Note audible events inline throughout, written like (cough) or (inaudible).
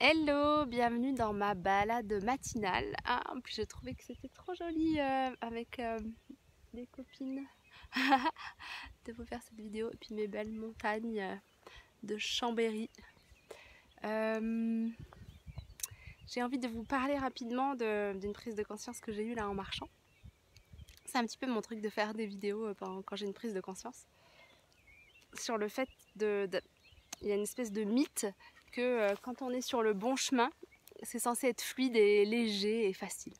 Hello, bienvenue dans ma balade matinale. Ah, j'ai trouvé que c'était trop joli euh, avec euh, les copines (laughs) de vous faire cette vidéo et puis mes belles montagnes euh, de Chambéry. Euh, j'ai envie de vous parler rapidement de- d'une prise de conscience que j'ai eue là en marchant. C'est un petit peu mon truc de faire des vidéos quand j'ai une prise de conscience sur le fait de- il y a une espèce de mythe que euh, quand on est sur le bon chemin, c'est censé être fluide et léger et facile.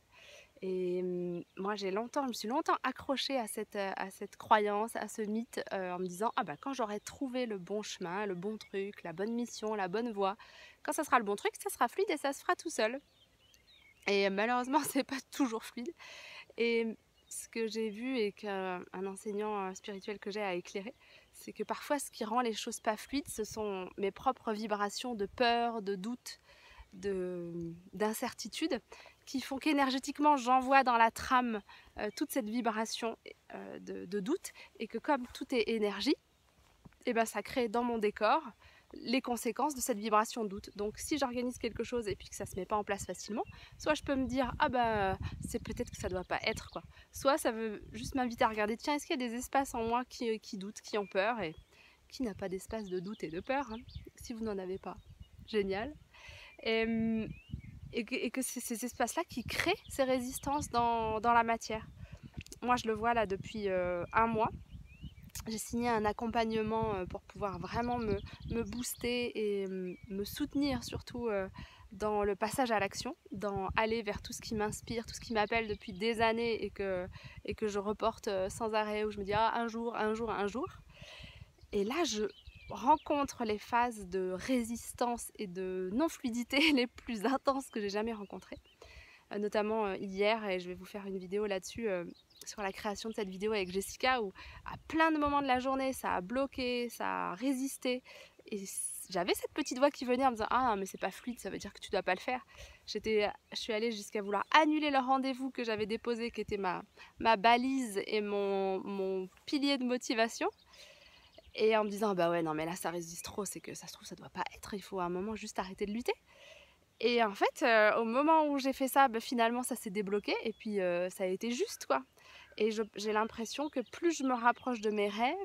Et hum, moi, j'ai longtemps, je me suis longtemps accrochée à cette, euh, à cette croyance, à ce mythe, euh, en me disant ah bah quand j'aurai trouvé le bon chemin, le bon truc, la bonne mission, la bonne voie, quand ça sera le bon truc, ça sera fluide et ça se fera tout seul. Et malheureusement, (laughs) c'est pas toujours fluide. Et ce que j'ai vu et qu'un un enseignant euh, spirituel que j'ai a éclairé, c'est que parfois ce qui rend les choses pas fluides, ce sont mes propres vibrations de peur, de doute, de- d'incertitude, qui font qu'énergétiquement j'envoie dans la trame euh, toute cette vibration euh, de, doute, et que comme tout est énergie, et ben ça crée dans mon décor les conséquences de cette vibration doute. Donc si j'organise quelque chose et puis que ça se met pas en place facilement, soit je peux me dire ah bah c'est peut-être que ça doit pas être quoi. Soit ça veut juste m'inviter à regarder tiens est-ce qu'il y a des espaces en moi qui, qui doutent, qui ont peur et qui n'a pas d'espace de doute et de peur. hein. Si vous n'en avez pas, génial. Et, et que, et que c'est ces espaces-là qui créent ces résistances dans, dans la matière. Moi je le vois là depuis euh, un mois. J'ai signé un accompagnement euh, pour pouvoir vraiment me, booster et me soutenir surtout euh, dans le passage à l'action, dans aller vers tout ce qui m'inspire, tout ce qui m'appelle depuis des années et que, et que je reporte euh, sans arrêt, où je me dis ah, un jour, un jour, un jour. Et là, je rencontre les phases de résistance et de non-fluidité (laughs) les plus intenses que j'ai jamais rencontrées. Euh, notamment euh, hier, et je vais vous faire une vidéo là-dessus euh, sur la création de cette vidéo avec Jessica, où à plein de moments de la journée, ça a bloqué, ça a résisté. Et j'avais cette petite voix qui venait en me disant Ah, mais c'est pas fluide, ça veut dire que tu dois pas le faire. J'étais, je suis allée jusqu'à vouloir annuler le rendez-vous que j'avais déposé, qui était ma, ma balise et mon, mon pilier de motivation. Et en me disant Bah ouais, non, mais là ça résiste trop, c'est que ça se trouve, ça doit pas être, il faut à un moment juste arrêter de lutter. Et en fait, euh, au moment où j'ai fait ça, bah, finalement ça s'est débloqué et puis euh, ça a été juste quoi. Et j'ai l'impression que plus je me rapproche de mes rêves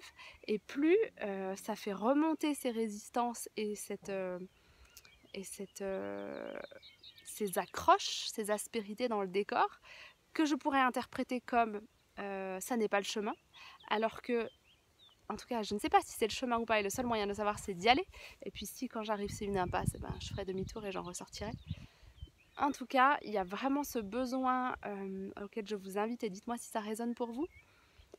et plus euh, ça fait remonter ces résistances et cette, et cette, ces accroches, ces aspérités dans le décor que je pourrais interpréter comme ça n'est pas le chemin, alors que en tout cas, je ne sais pas si c'est le chemin ou pas, et le seul moyen de savoir, c'est d'y aller. Et puis si quand j'arrive, c'est une impasse, eh ben, je ferai demi-tour et j'en ressortirai. En tout cas, il y a vraiment ce besoin euh, auquel je vous invite, et dites-moi si ça résonne pour vous,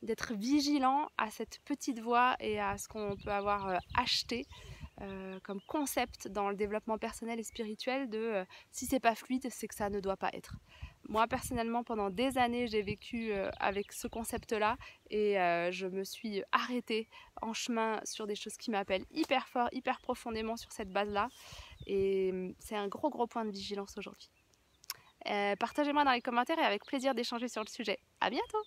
d'être vigilant à cette petite voix et à ce qu'on peut avoir euh, acheté euh, comme concept dans le développement personnel et spirituel de euh, si c'est pas fluide, c'est que ça ne doit pas être. Moi personnellement, pendant des années, j'ai vécu euh, avec ce concept-là et je me suis arrêtée en chemin sur des choses qui m'appellent hyper fort, hyper profondément sur cette base-là. Et hum, c'est un gros gros point de vigilance aujourd'hui. Partagez-moi dans les commentaires et avec plaisir d'échanger sur le sujet. À bientôt